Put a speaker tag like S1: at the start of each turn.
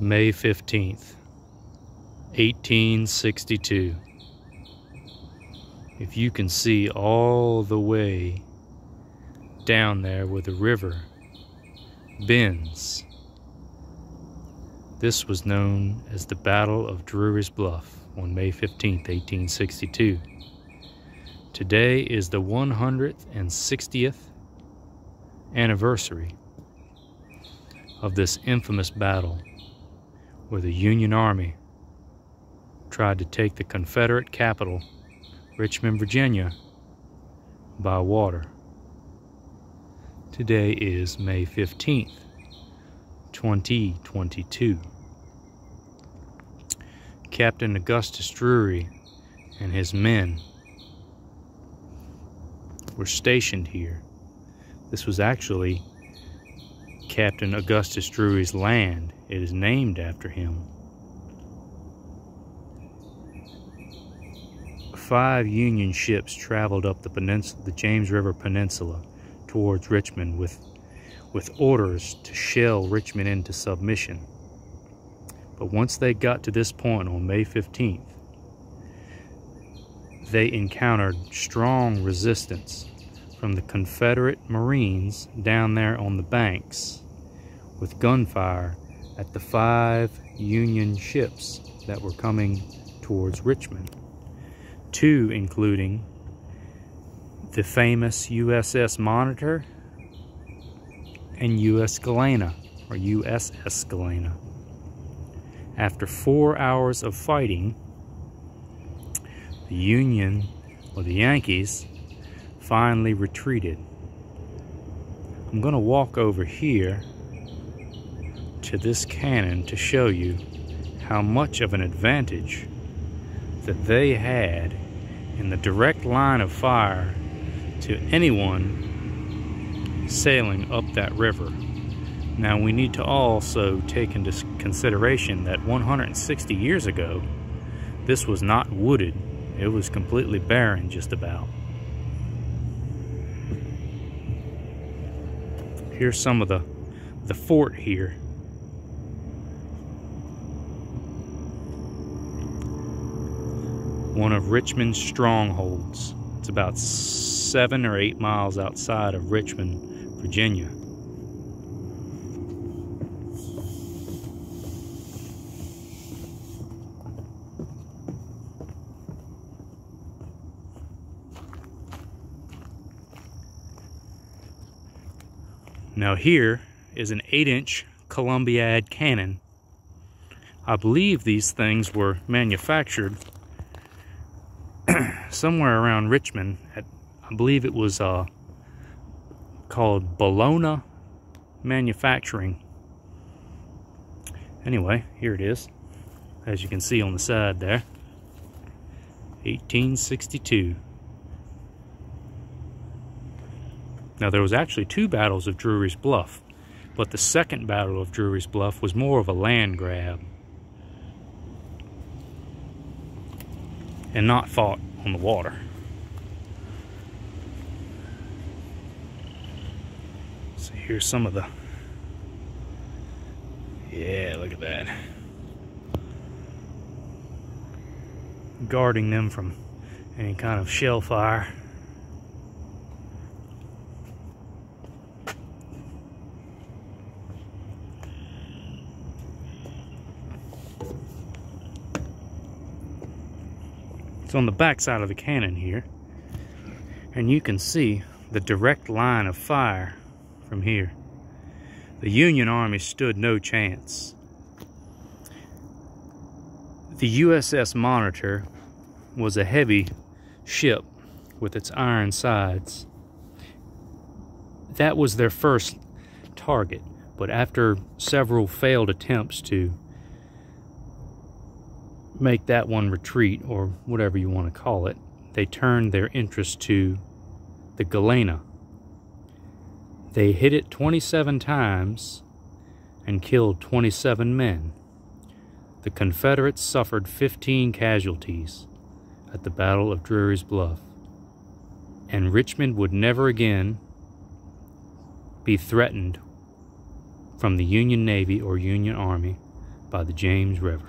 S1: May 15th, 1862. If you can see all the way down there where the river bends, this was known as the Battle of Drewry's Bluff on May 15th, 1862. Today is the 160th anniversary of this infamous battle where the Union Army tried to take the Confederate capital, Richmond, Virginia, by water. Today is May 15th, 2022. Captain Augustus Drewry and his men were stationed here. This was actually Captain Augustus Drewry's land. It is named after him. Five Union ships traveled up the peninsula, the James River Peninsula towards Richmond with, with orders to shell Richmond into submission. But once they got to this point on May 15th, they encountered strong resistance from the Confederate Marines down there on the banks with gunfire at the five Union ships that were coming towards Richmond. Two including the famous USS Monitor and US Galena, or USS Galena. After four hours of fighting, the Union, or the Yankees, finally retreated. I'm going to walk over here to this cannon to show you how much of an advantage that they had in the direct line of fire to anyone sailing up that river. Now we need to also take into consideration that 160 years ago, this was not wooded. It was completely barren just about. Here's some of the, the fort here. One of Richmond's strongholds. It's about seven or eight miles outside of Richmond, Virginia. Now here is an 8-inch Columbiad cannon. I believe these things were manufactured somewhere around Richmond. At, I believe it was uh, called Bellona Manufacturing. Anyway, here it is. As you can see on the side there. 1862. Now, there was actually two battles of Drewry's Bluff, but the second battle of Drewry's Bluff was more of a land grab and not fought on the water. So here's some of the, yeah, look at that. Guarding them from any kind of shell fire. It's on the back side of the cannon here. And you can see the direct line of fire from here. The Union Army stood no chance. The USS Monitor was a heavy ship with its iron sides. That was their first target, but after several failed attempts to make that one retreat, or whatever you want to call it, they turned their interest to the Galena. They hit it 27 times and killed 27 men. The Confederates suffered 15 casualties at the Battle of Drewry's Bluff, and Richmond would never again be threatened from the Union Navy or Union Army by the James River.